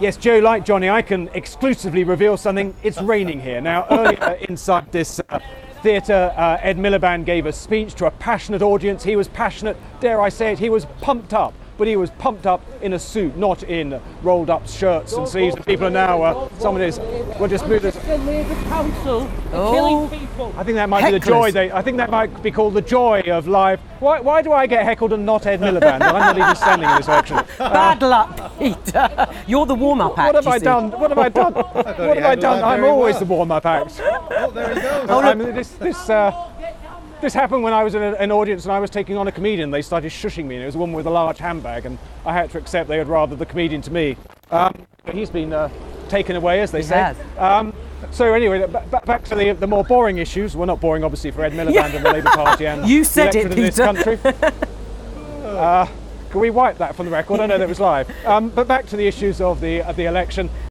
Yes, Jo, like Johnny, I can exclusively reveal something. It's raining here. Now, earlier inside this uh, theatre, uh, Ed Miliband gave a speech to a passionate audience. He was passionate, dare I say it, he was pumped up. But he was pumped up in a suit, not in rolled up shirts and sleeves. And people are now, uh, someone is, we'll just move this. The Labour Council Oh. killing people. I think that might be the joy. They, I think that might be called the joy of live. Why, why do I get heckled and not Ed Miliband? I'm not even standing in this section. Bad luck, Peter. You're the warm-up act. What have you I see. done? What have I done? what have I done? I'm always well. the warm-up act. Oh, there he goes. I mean, this, this, uh, this happened when I was in a, an audience and I was taking on a comedian. They started shushing me, and it was a woman with a large handbag, and I had to accept they had rather the comedian to me. Um, he's been uh, taken away, as they He say. Um, so anyway, ba- ba- back to the, the more boring issues. Well, not boring, obviously, for Ed Miliband and the Labour Party and You the said it, electorate in this country. uh, can we wipe that from the record? I know that was live. Um, but back to the issues of the of the election.